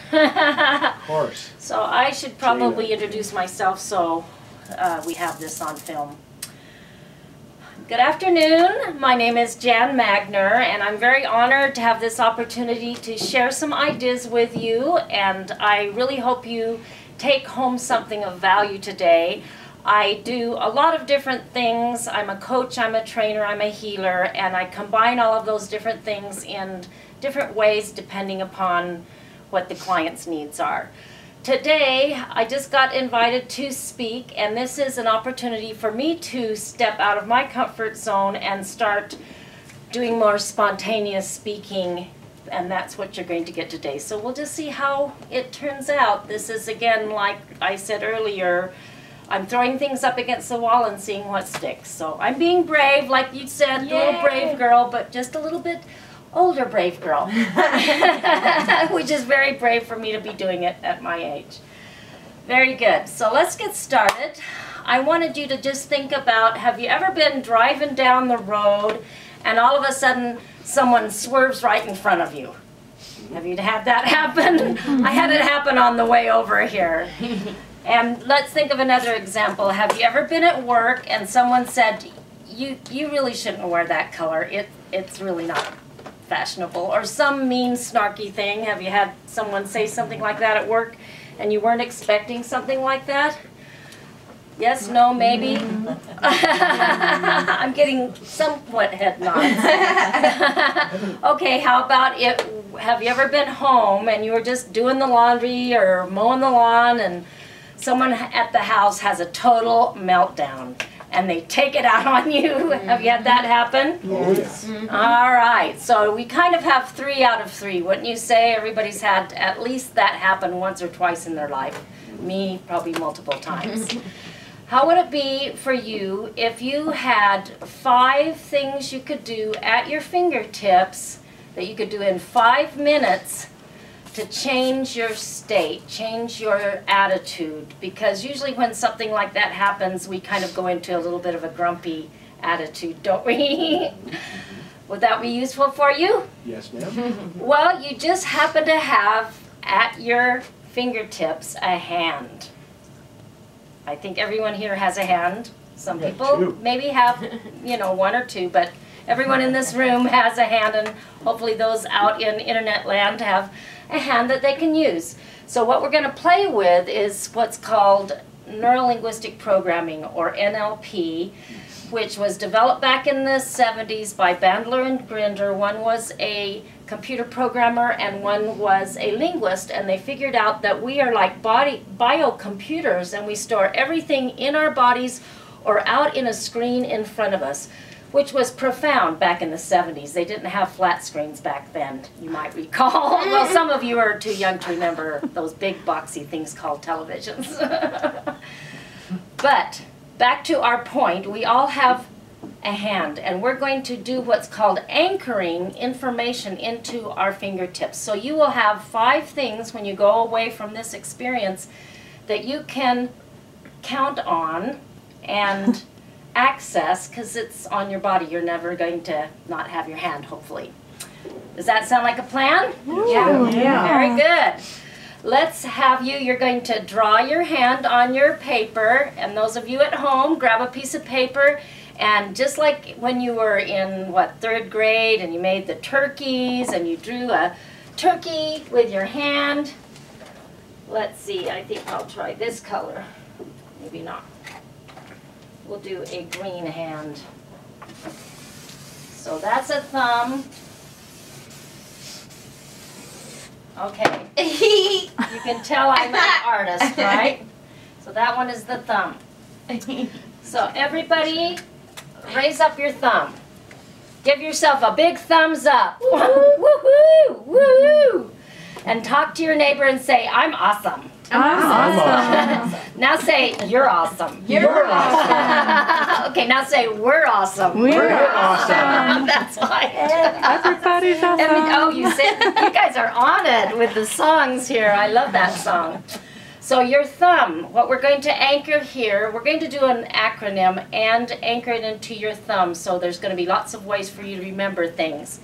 Of course. so I should probably introduce myself so uh, we have this on film. Good afternoon. My name is Jan Magner, and I'm very honored to have this opportunity to share some ideas with you. And I really hope you take home something of value today. I do a lot of different things. I'm a coach, I'm a trainer, I'm a healer, and I combine all of those different things in different ways depending upon what the client's needs are. Today, I just got invited to speak, and this is an opportunity for me to step out of my comfort zone and start doing more spontaneous speaking, and that's what you're going to get today. So we'll just see how it turns out. This is, again, like I said earlier, I'm throwing things up against the wall and seeing what sticks. So I'm being brave, like you said, a little brave girl, but just a little bit older brave girl, which is very brave for me to be doing it at my age. Very good. So let's get started. I wanted you to just think about, have you ever been driving down the road and all of a sudden someone swerves right in front of you? Have you had that happen? I had it happen on the way over here. And let's think of another example. Have you ever been at work and someone said, you, you really shouldn't wear that color. It, it's really not fashionable. Or some mean, snarky thing. Have you had someone say something like that at work and you weren't expecting something like that? Yes, no, maybe? I'm getting somewhat head nods. okay, how about it? Have you ever been home and you were just doing the laundry or mowing the lawn and someone at the house has a total meltdown and they take it out on you. Have you had that happen? Oh, yes. Mm-hmm. All right, so we kind of have three out of three, wouldn't you say? Everybody's had at least that happen once or twice in their life. Me, probably multiple times. How would it be for you if you had five things you could do at your fingertips that you could do in five minutes to change your state, change your attitude. Because usually when something like that happens, we kind of go into a little bit of a grumpy attitude, don't we? Mm-hmm. Would that be useful for you? Yes, ma'am. Well, you just happen to have at your fingertips a hand. I think everyone here has a hand. Some people maybe have, you know, one or two, but everyone in this room has a hand, and hopefully those out in internet land have a hand that they can use. So what we're going to play with is what's called neurolinguistic programming, or NLP, which was developed back in the 70s by Bandler and Grinder. One was a computer programmer and one was a linguist, and they figured out that we are like body biocomputers and we store everything in our bodies or out in a screen in front of us, which was profound back in the 70s. They didn't have flat screens back then, you might recall. well, some of you are too young to remember those big boxy things called televisions. but back to our point, we all have a hand and we're going to do what's called anchoring information into our fingertips. So you will have five things when you go away from this experience that you can count on and access because it's on your body. You're never going to not have your hand, hopefully. Does that sound like a plan? Yeah. Yeah. Very good. Let's have you, you're going to draw your hand on your paper, and those of you at home, grab a piece of paper, and just like when you were in, what, third grade, and you made the turkeys, and you drew a turkey with your hand. Let's see, I think I'll try this color. Maybe not. We'll do a green hand. So that's a thumb. Okay. You can tell I'm an artist, right? So that one is the thumb. So everybody, raise up your thumb. Give yourself a big thumbs up. Woohoo! Woohoo! And talk to your neighbor and say, I'm awesome. I'm awesome. Now say, you're awesome. You're awesome. okay, now say, we're awesome. We're awesome. That's why. Everybody's And, awesome. oh, you said you guys are on it with the songs here. I love that song. So your thumb, what we're going to anchor here, we're going to do an acronym and anchor it into your thumb. So there's going to be lots of ways for you to remember things.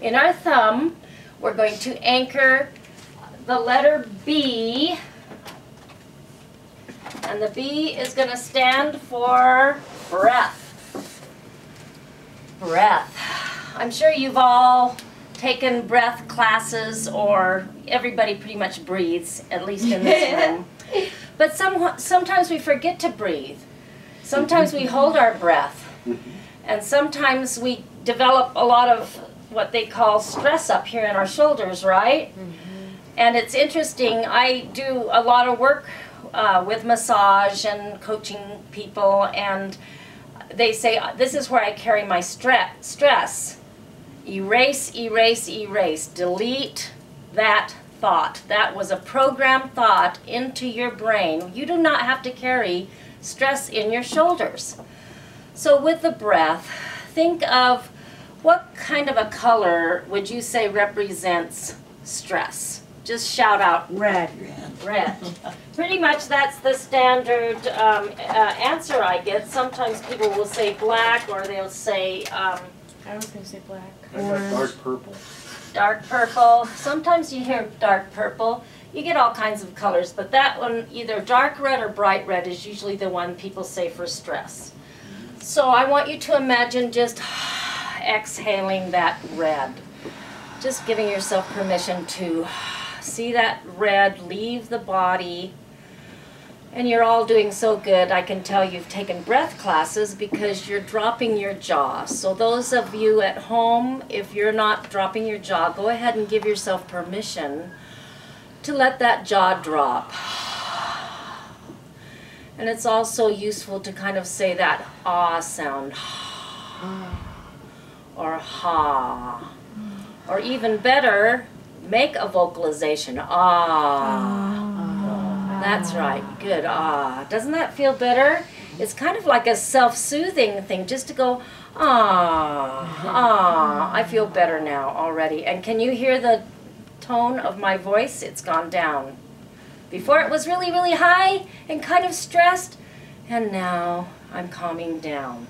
In our thumb, we're going to anchor the letter B. And the B is going to stand for breath. Breath. I'm sure you've all taken breath classes or everybody pretty much breathes, at least in this room. But some, sometimes we forget to breathe. Sometimes we hold our breath. Mm-hmm. And sometimes we develop a lot of what they call stress up here in our shoulders, right? And it's interesting, I do a lot of work uh, with massage and coaching people, and they say, This is where I carry my stre- stress. Erase, erase, erase. Delete that thought. That was a programmed thought into your brain. You do not have to carry stress in your shoulders. So, with the breath, think of what kind of a color would you say represents stress? Just shout out Red. red. Pretty much that's the standard um, uh, answer I get. Sometimes people will say black or they'll say um, I was gonna say black. I got dark purple. dark purple. Sometimes you hear dark purple. You get all kinds of colors, but that one, either dark red or bright red, is usually the one people say for stress. So I want you to imagine just exhaling that red. Just giving yourself permission to see that red leave the body. And you're all doing so good. I can tell you've taken breath classes because you're dropping your jaw. So, those of you at home, if you're not dropping your jaw, go ahead and give yourself permission to let that jaw drop. And it's also useful to kind of say that ah sound or ha. Or even better, make a vocalization. Ah. That's right. Good. Ah. Doesn't that feel better? It's kind of like a self soothing thing just to go, ah, ah. I feel better now already. And can you hear the tone of my voice? It's gone down. Before it was really, really high and kind of stressed, and now I'm calming down.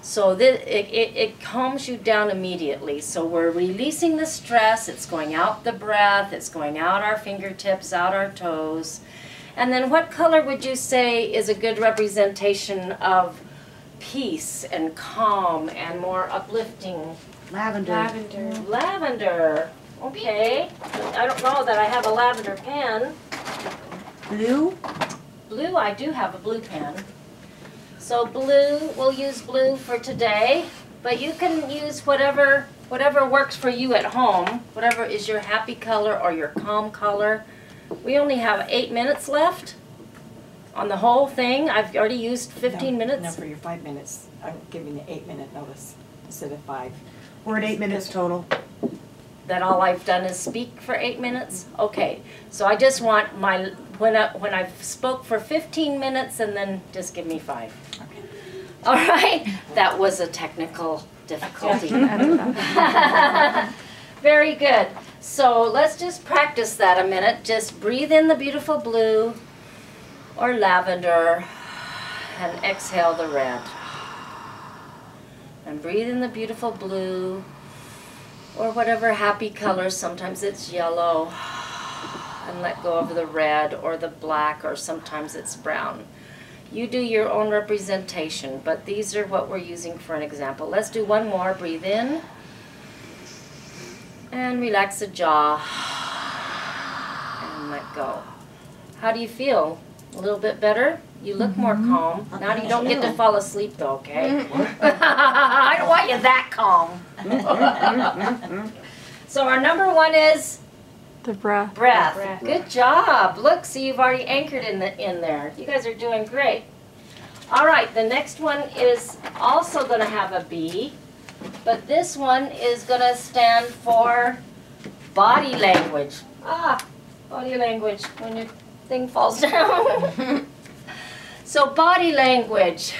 So this, it, it, it calms you down immediately. So we're releasing the stress, it's going out the breath, it's going out our fingertips, out our toes. And then what color would you say is a good representation of peace and calm and more uplifting? Lavender. Lavender. Mm-hmm. Lavender. Okay. I don't know that I have a lavender pen. Blue. Blue, I do have a blue pen. So blue, we'll use blue for today, but you can use whatever whatever works for you at home, whatever is your happy color or your calm color. We only have eight minutes left on the whole thing. I've already used 15 No, minutes. No, for your five minutes, I'm giving you eight minute notice instead of five. We're at eight minutes total. That all I've done is speak for eight minutes? Okay, so I just want my, when I, when I've spoke for fifteen minutes and then just give me five. Okay. All right, that was a technical difficulty. Very good. So let's just practice that a minute. Just breathe in the beautiful blue or lavender and exhale the red. And breathe in the beautiful blue or whatever happy color. Sometimes it's yellow. And let go of the red or the black or sometimes it's brown. You do your own representation, but these are what we're using for an example. Let's do one more. Breathe in. And relax the jaw. And let go. How do you feel? A little bit better? You look more mm-hmm. calm. Now you don't get to fall asleep though, okay? Mm-hmm. I don't want you that calm. Mm-hmm. so our number one is The breath. breath. Breath. Good job. Look, see you've already anchored in the in there. You guys are doing great. All right, the next one is also going to have a B, but this one is going to stand for body language. Ah, body language when your thing falls down. so body language.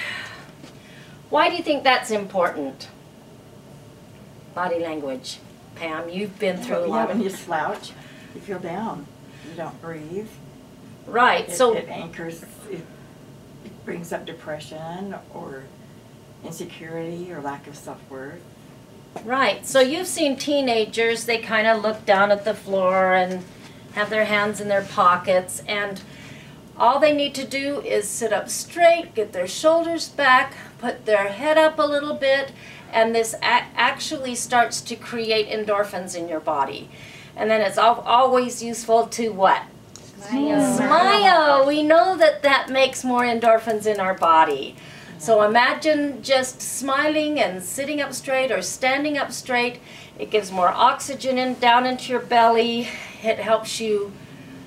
Why do you think that's important? Body language. Pam, you've been through a Yeah, lot when you slouch, you feel down. You don't breathe. Right. It, So it anchors, it, it brings up depression or insecurity or lack of self worth. Right. So you've seen teenagers, they kind of look down at the floor and have their hands in their pockets, and all they need to do is sit up straight, get their shoulders back, put their head up a little bit, and this a- actually starts to create endorphins in your body. And then it's al- always useful to what? Smile. We know that that makes more endorphins in our body. So imagine just smiling and sitting up straight or standing up straight. It gives more oxygen in, down into your belly. It helps you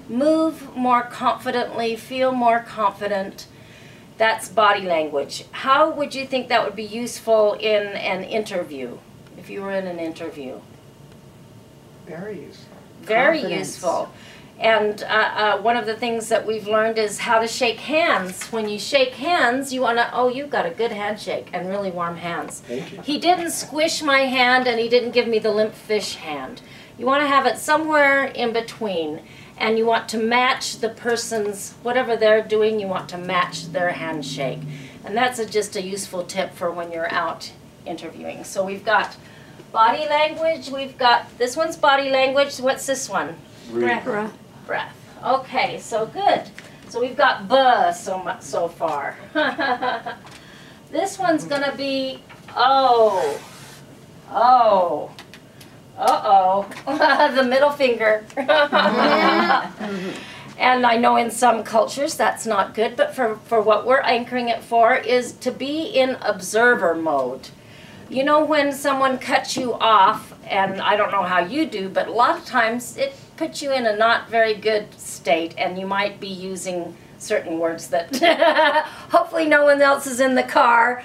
move more confidently, feel more confident. That's body language. How would you think that would be useful in an interview? If you were in an interview? Very useful. Very Confidence. useful. And uh, uh, one of the things that we've learned is how to shake hands. When you shake hands, you want to, oh, you've got a good handshake and really warm hands. Thank you. He didn't squish my hand and he didn't give me the limp fish hand. You want to have it somewhere in between. And you want to match the person's, whatever they're doing, you want to match their handshake. And that's a, just a useful tip for when you're out interviewing. So we've got body language, we've got, this one's body language. What's this one? Breath. breath. Okay, so good. So we've got buh so much so far. this one's gonna be oh, oh, the middle finger. Mm-hmm. and I know in some cultures that's not good, but for, for what we're anchoring it for is to be in observer mode. You know when someone cuts you off, and I don't know how you do, but a lot of times it puts you in a not very good state, and you might be using certain words that hopefully no one else is in the car.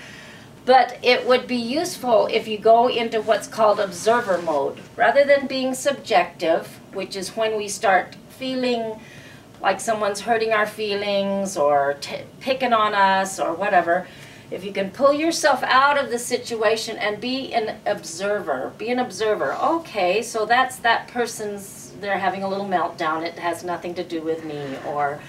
But it would be useful if you go into what's called observer mode. Rather than being subjective, which is when we start feeling like someone's hurting our feelings or picking on us or whatever, if you can pull yourself out of the situation and be an observer, be an observer. Okay, so that's that person's, they're having a little meltdown. It has nothing to do with me. Or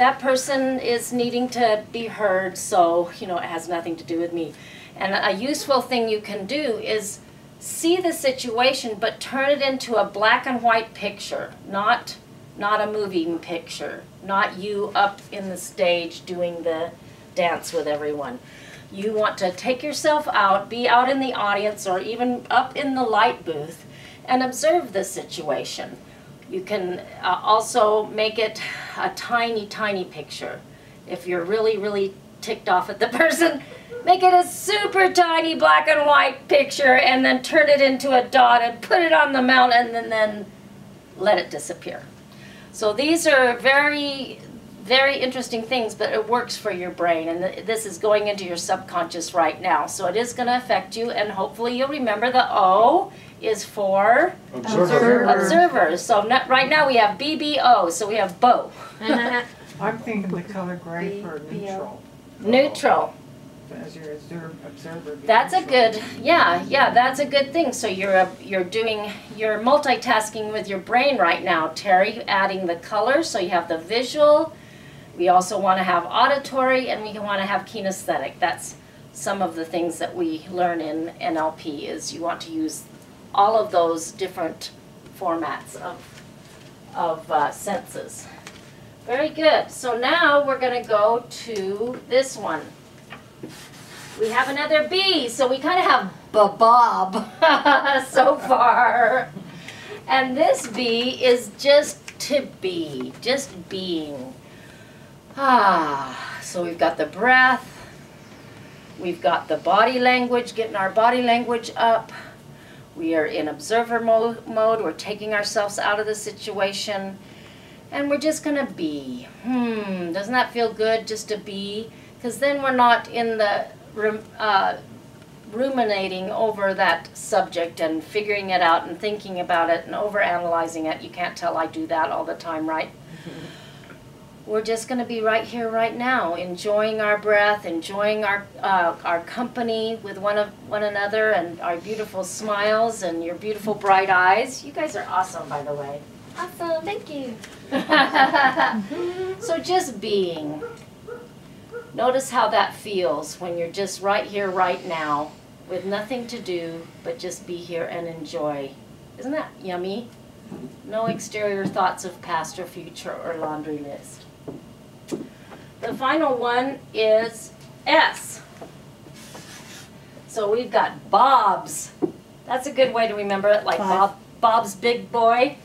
that person is needing to be heard, so, you know, it has nothing to do with me. And a useful thing you can do is see the situation, but turn it into a black and white picture, not not a moving picture, not you up in the stage doing the dance with everyone. You want to take yourself out, be out in the audience or even up in the light booth and observe the situation. You can uh, also make it a tiny, tiny picture. If you're really, really ticked off at the person, make it a super tiny black and white picture and then turn it into a dot and put it on the mountain and then let it disappear. So these are very, very interesting things, but it works for your brain, and th- this is going into your subconscious right now. So it is going to affect you, and hopefully you'll remember the O is for Observer. observers. So not, right now we have BBO, so we have Bo. I'm thinking the color gray for neutral. Neutral. As your observer, observer. be That's a good, yeah, yeah, that's a good thing. So you're a, you're doing, you're multitasking with your brain right now, Terry, adding the color, so you have the visual. We also want to have auditory and we want to have kinesthetic. That's some of the things that we learn in NLP is you want to use all of those different formats of, of uh, senses. Very good. So now we're going to go to this one. We have another B, so we kind of have Bob so far. And this B is just to be, just being. Ah, so we've got the breath, we've got the body language, getting our body language up. We are in observer mo- mode, we're taking ourselves out of the situation, and we're just gonna be. Hmm, doesn't that feel good just to be? Because then we're not in the uh, ruminating over that subject and figuring it out and thinking about it and over analyzing it. You can't tell I do that all the time, right? We're just going to be right here, right now, enjoying our breath, enjoying our uh, our company with one of one another, and our beautiful smiles and your beautiful bright eyes. You guys are awesome, by the way. Awesome, thank you. so just being. Notice how that feels when you're just right here, right now, with nothing to do but just be here and enjoy. Isn't that yummy? No exterior thoughts of past or future or laundry list. The final one is S. So we've got Bob's. That's a good way to remember it, like Bob, Bob's Big Boy.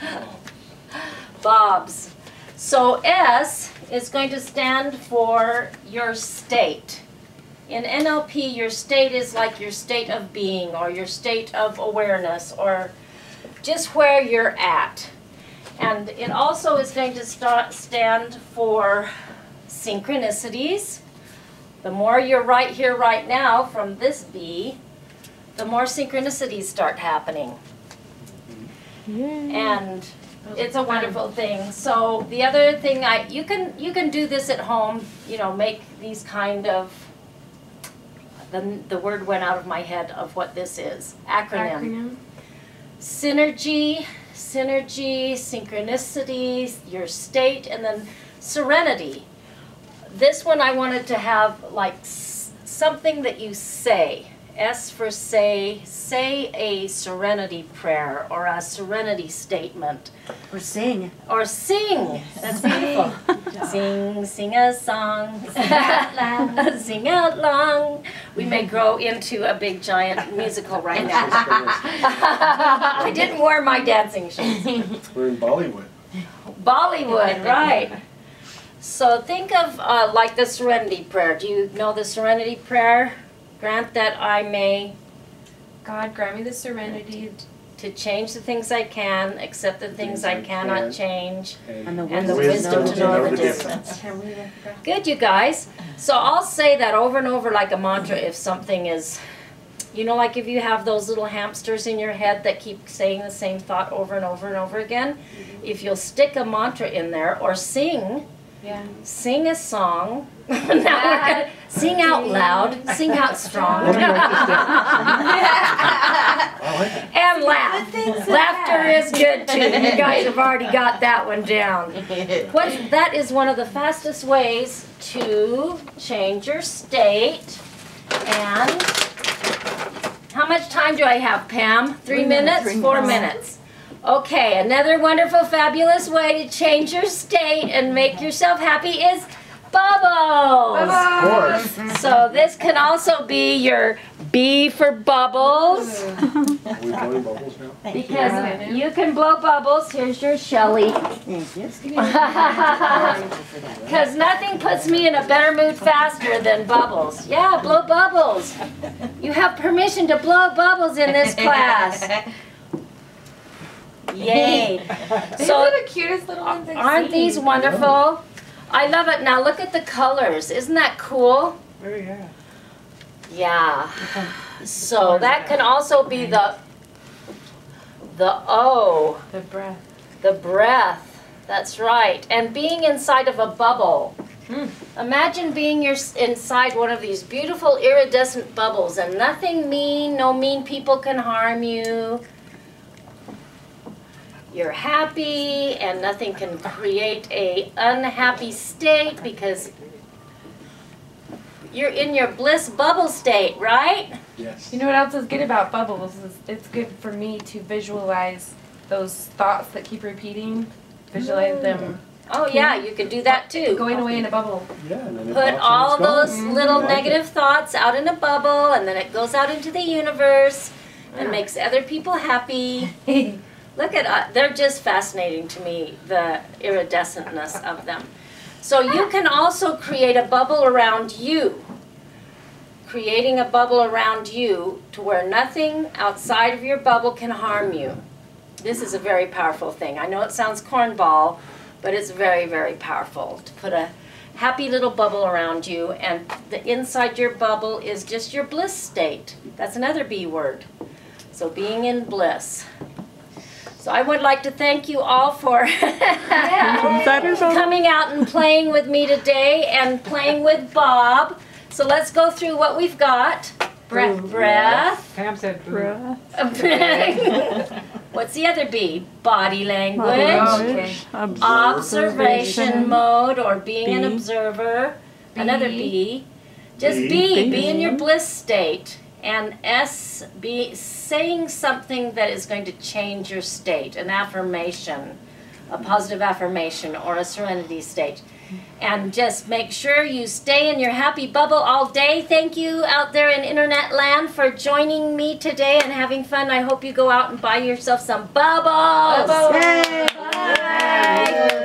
Bob's. So S is going to stand for your state. In NLP, your state is like your state of being or your state of awareness or just where you're at. And it also is going to sta- stand for synchronicities. The more you're right here, right now from this B, the more synchronicities start happening. And it's a wonderful thing. So the other thing I you can you can do this at home, you know, make these kind of the the word went out of my head of what this is. Acronym. Acronym. Synergy, synergy, synchronicity, your state, and then serenity. This one I wanted to have like s- something that you say. S for say, say a serenity prayer or a serenity statement Or sing. or sing. That's beautiful. sing, sing a song, sing out loud, sing out long. We may grow into a big giant musical right now. I didn't wear my dancing shoes. We're in Bollywood. Bollywood, right. So think of uh, like the Serenity Prayer. Do you know the Serenity Prayer? Grant that I may God, grant me the serenity. to change the things I can, accept the things I cannot change, And the and the wisdom wisdom to know the difference. Good, you guys. So I'll say that over and over like a mantra if something is, you know, like if you have those little hamsters in your head that keep saying the same thought over and over and over again, if you'll stick a mantra in there or sing, Yeah. sing a song. now we're gonna sing out loud, sing out strong, Let me write this I like it. and laugh. Laughter is good too. You guys have already got that one down. What, that is one of the fastest ways to change your state. And how much time do I have, Pam? Three minutes? Four minutes? Okay, another wonderful, fabulous way to change your state and make yourself happy is bubbles. Of course. So this can also be your B for bubbles. Are we blowing bubbles now? Because you can blow bubbles. Here's your Shelly. Because nothing puts me in a better mood faster than bubbles. Yeah, blow bubbles. You have permission to blow bubbles in this class. Yay. These So are the cutest little ones I've aren't these wonderful? I love it. Now look at the colors. Isn't that cool? Oh, yeah. Yeah. So that can also be the the O. The breath. The breath. That's right. And being inside of a bubble. Hmm. Imagine being your, inside one of these beautiful iridescent bubbles and nothing mean, no mean people can harm you. You're happy and nothing can create a unhappy state because you're in your bliss bubble state, right? Yes. You know what else is good about bubbles? Is it's good for me to visualize those thoughts that keep repeating. Visualize them mm. Oh yeah, you could do that too. going away in a bubble. Yeah, and then Put pops and all it's gone. those mm-hmm. little I like it. negative thoughts out in a bubble and then it goes out into the universe and ah. makes other people happy. Look at, uh, they're just fascinating to me, the iridescentness of them. So you can also create a bubble around you. Creating a bubble around you to where nothing outside of your bubble can harm you. This is a very powerful thing. I know it sounds cornball, but it's very, very powerful to put a happy little bubble around you and the inside your bubble is just your bliss state. That's another B word. So being in bliss. So I would like to thank you all for coming out and playing with me today and playing with Bob. So let's go through what we've got. breath. Breath. Pam said boo. What's the other B? Body language. Okay. Observation mode or being an B. observer. Another B. Just B. be. B. Be in your bliss state. And S, be saying something that is going to change your state, an affirmation, a positive affirmation, or a serenity state. And just make sure you stay in your happy bubble all day. Thank you out there in internet land for joining me today and having fun. I hope you go out and buy yourself some bubbles. Bubbles. Yay! Bye.